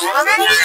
Thank.